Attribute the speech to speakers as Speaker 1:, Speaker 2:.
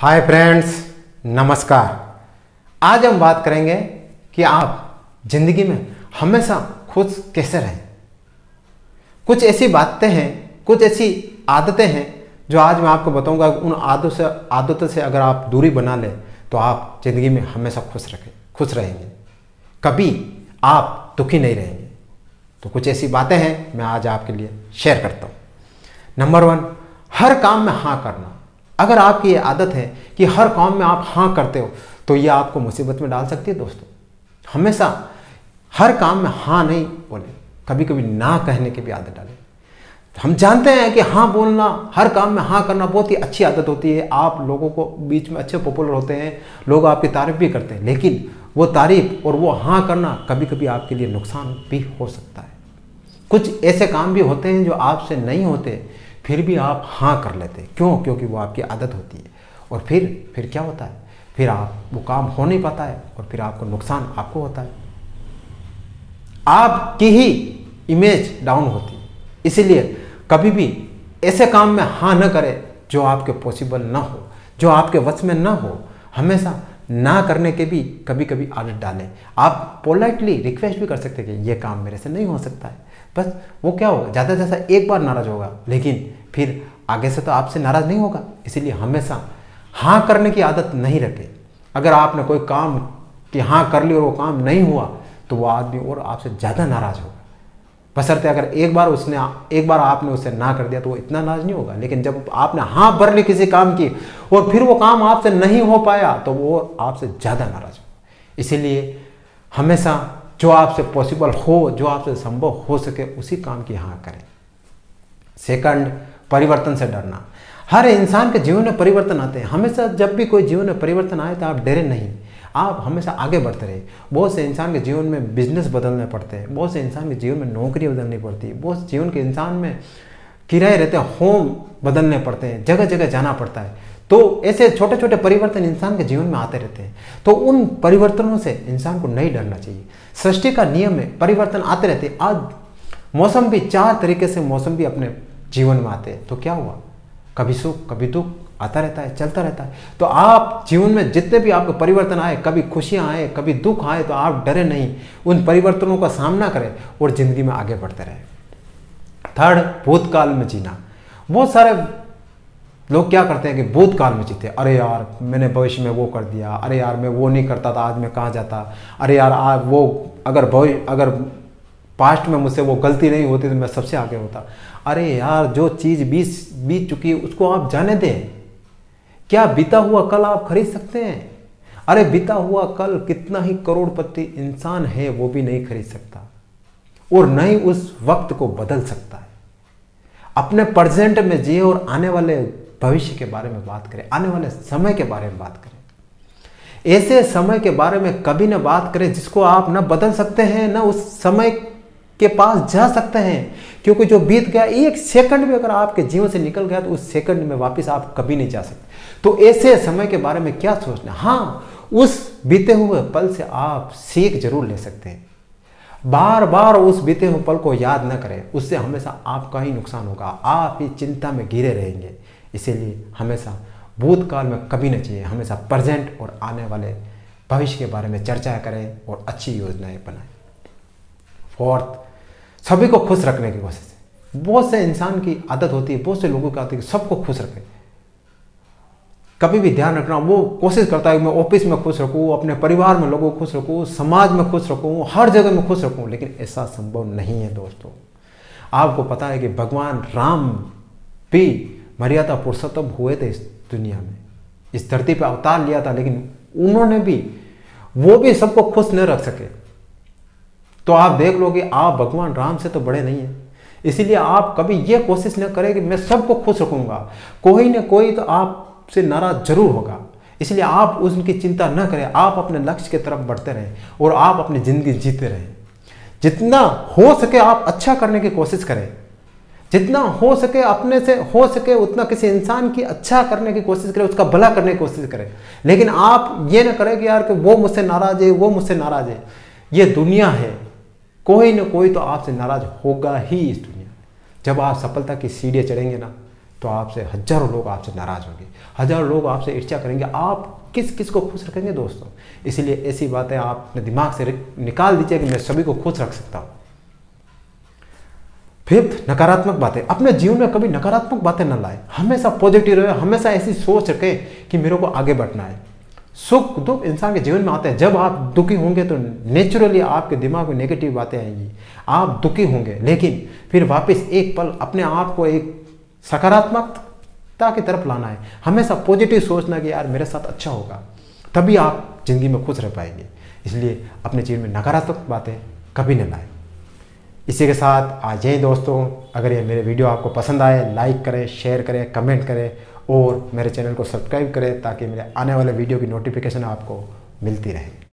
Speaker 1: Hi friends नमस्कार। आज हम बात करेंगे कि आप ज़िंदगी में हमेशा खुश कैसे रहें। कुछ ऐसी बातें हैं, कुछ ऐसी आदतें हैं जो आज मैं आपको बताऊँगा उन आदतों से आदतों से अगर आप दूरी बना लें तो आप ज़िंदगी में हमेशा खुश रखें, खुश रहेंगे। कभी आप दुखी नहीं रहेंगे। तो कुछ ऐसी बातें हैं मैं आज आपके लिए शेयर करता हूँ। नंबर वन हर काम में हाँ करना। अगर आपकी ये आदत है कि हर काम में आप हाँ करते हो तो ये आपको मुसीबत में डाल सकती है दोस्तों। हमेशा हर काम में हाँ नहीं बोले। कभी कभी ना कहने की भी आदत डालें। हम जानते हैं कि हाँ बोलना, हर काम में हाँ करना बहुत ही अच्छी आदत होती है। आप लोगों को बीच में अच्छे पॉपुलर होते हैं, लोग आपकी तारीफ़ भी करते हैं, लेकिन वो तारीफ़ और वो हाँ करना कभी कभी आपके लिए नुकसान भी हो सकता है। कुछ ऐसे काम भी होते हैं जो आपसे नहीं होते फिर भी आप हाँ कर लेते क्यों? क्योंकि वो आपकी आदत होती है। और फिर फिर क्या होता है? फिर आप, वो काम हो नहीं पाता है और फिर आपको नुकसान आपको होता है। आपकी ही इमेज डाउन होती है। इसीलिए कभी भी ऐसे काम में हाँ न करें जो आपके पॉसिबल ना हो, जो आपके वश में ना हो। हमेशा ना करने के भी कभी कभी आदत डालें। आप पोलाइटली रिक्वेस्ट भी कर सकते हैं कि ये काम मेरे से नहीं हो सकता है। बस वो क्या होगा? ज़्यादा से ज़्यादा एक बार नाराज़ होगा। लेकिन फिर आगे से तो आपसे नाराज़ नहीं होगा। इसीलिए हमेशा हाँ करने की आदत नहीं रखें। अगर आपने कोई काम कि हाँ कर ली और वो काम नहीं हुआ तो वो आदमी और आपसे ज़्यादा नाराज़ होगा। बसरते अगर एक बार उसने, एक बार आपने उसे ना कर दिया तो वो इतना नाराज़ नहीं होगा। लेकिन जब आपने हाँ भर ली किसी काम की और फिर वो काम आपसे नहीं हो पाया तो वो आपसे ज़्यादा नाराज़ होगा। इसीलिए हमेशा जो आपसे पॉसिबल हो, जो आपसे संभव हो सके, उसी काम की हाँ करें। सेकंड परिवर्तन से डरना। हर इंसान के जीवन में परिवर्तन आते हैं। हमेशा जब भी कोई जीवन में परिवर्तन आए तो आप डरे नहीं। आप हमेशा आगे बढ़ते रहे बहुत से इंसान के जीवन में बिज़नेस बदलने पड़ते हैं। बहुत से इंसान के जीवन में नौकरी बदलनी पड़ती है। बहुत जीवन के इंसान में किराए रहते हैं। होम बदलने पड़ते हैं। जगह जगह जाना पड़ता है। तो ऐसे छोटे छोटे परिवर्तन इंसान के जीवन में आते रहते हैं। तो उन परिवर्तनों से इंसान को नहीं डरना चाहिए। सृष्टि का नियम है, परिवर्तन आते रहते आज मौसम भी चार तरीके से मौसम भी अपने जीवन में आते हैं। तो क्या हुआ? कभी सुख, कभी दुख, आता रहता है, चलता रहता है। तो आप जीवन में जितने भी आपको परिवर्तन आए, कभी खुशियाँ आए, कभी दुख आए तो आप डरे नहीं। उन परिवर्तनों का सामना करें और ज़िंदगी में आगे बढ़ते रहे। थर्ड, भूतकाल में जीना। बहुत सारे लोग क्या करते हैं कि भूतकाल में जीते। अरे यार, मैंने भविष्य में वो कर दिया। अरे यार, मैं वो नहीं करता था, आज मैं कहाँ जाता। अरे यार आज वो, अगर भविष्य अगर पास्ट में मुझसे वो गलती नहीं होती तो मैं सबसे आगे होता। अरे यार, जो चीज़ बीत बीत चुकी है, उसको आप जाने दें। क्या बीता हुआ कल आप खरीद सकते हैं? अरे बीता हुआ कल कितना ही करोड़पति इंसान है, वो भी नहीं खरीद सकता। और न ही उस वक्त को बदल सकता है। अपने प्रेजेंट में जिए और आने वाले भविष्य के बारे में बात करें, आने वाले समय के बारे में बात करें। ऐसे समय के बारे में कभी ना बात करें जिसको आप न बदल सकते हैं, ना उस समय के पास जा सकते हैं। क्योंकि जो बीत गया, एक सेकंड भी अगर आपके जीवन से निकल गया तो उस सेकंड में वापस आप कभी नहीं जा सकते। तो ऐसे समय के बारे में क्या सोचना? हाँ उस बीते हुए पल से आप सीख ज़रूर ले सकते हैं। बार बार उस बीते हुए पल को याद न करें। उससे हमेशा आपका ही नुकसान होगा। आप ही चिंता में घिरे रहेंगे। इसीलिए हमेशा भूतकाल में कभी न चाहिए हमेशा प्रेजेंट और आने वाले भविष्य के बारे में चर्चा करें और अच्छी योजनाएँ बनाएँ। फोर्थ सभी को खुश रखने की कोशिश बहुत से इंसान की आदत होती है, बहुत से लोगों की आदत है सबको खुश रखें। कभी भी ध्यान रखना, वो कोशिश करता है कि मैं ऑफ़िस में खुश रखूँ, अपने परिवार में लोगों को खुश रखूँ, समाज में खुश रखूँ, हर जगह में खुश रखूँ, लेकिन ऐसा संभव नहीं है दोस्तों। आपको पता है कि भगवान राम भी मर्यादा पुरुषोत्तम हुए थे इस दुनिया में। इस धरती पर अवतार लिया था, लेकिन उन्होंने भी, वो भी सबको खुश न रख सके। तो आप देख लो कि आप भगवान राम से तो बड़े नहीं हैं। इसीलिए आप कभी ये कोशिश न करें कि मैं सबको खुश रखूँगा। कोई ना कोई तो आपसे नाराज़ ज़रूर होगा। इसलिए आप उनकी चिंता न करें। आप अपने लक्ष्य की तरफ़ बढ़ते रहें और आप अपनी ज़िंदगी जीते रहें। जितना हो सके आप अच्छा करने की कोशिश करें। जितना हो सके अपने से हो सके उतना किसी इंसान की अच्छा करने की कोशिश करें, उसका भला करने की कोशिश करें। लेकिन आप ये ना करें कि यार कि वो मुझसे नाराज़ है, वो मुझसे नाराज़ है। ये दुनिया है। कोई ना कोई तो आपसे नाराज़ होगा ही इस दुनिया में। जब आप सफलता की सीढ़ियाँ चढ़ेंगे ना तो आपसे हज़ारों लोग आपसे नाराज़ होंगे। हज़ारों लोग आपसे ईर्ष्या करेंगे। आप किस किस को खुश रखेंगे दोस्तों? इसलिए ऐसी बातें आप अपने दिमाग से निकाल दीजिए कि मैं सभी को खुश रख सकता हूँ। फिफ्थ, नकारात्मक बातें। अपने जीवन में कभी नकारात्मक बातें न लाए। हमेशा पॉजिटिव रहे, हमेशा ऐसी सोच रखें कि मेरे को आगे बढ़ना है। सुख, दुख इंसान के जीवन में आते हैं। जब आप दुखी होंगे तो नेचुरली आपके दिमाग में नेगेटिव बातें आएँगी। आप दुखी होंगे, लेकिन फिर वापस एक पल अपने आप को एक सकारात्मकता की तरफ़ लाना है। हमेशा पॉजिटिव सोचना कि यार मेरे साथ अच्छा होगा, तभी आप ज़िंदगी में खुश रह पाएँगे। इसलिए अपने जीवन में नकारात्मक बातें कभी न लाएँ। इसी के साथ आज यही दोस्तों, अगर ये मेरे वीडियो आपको पसंद आए लाइक करें शेयर करें कमेंट करें और मेरे चैनल को सब्सक्राइब करें ताकि मेरे आने वाले वीडियो की नोटिफिकेशन आपको मिलती रहे।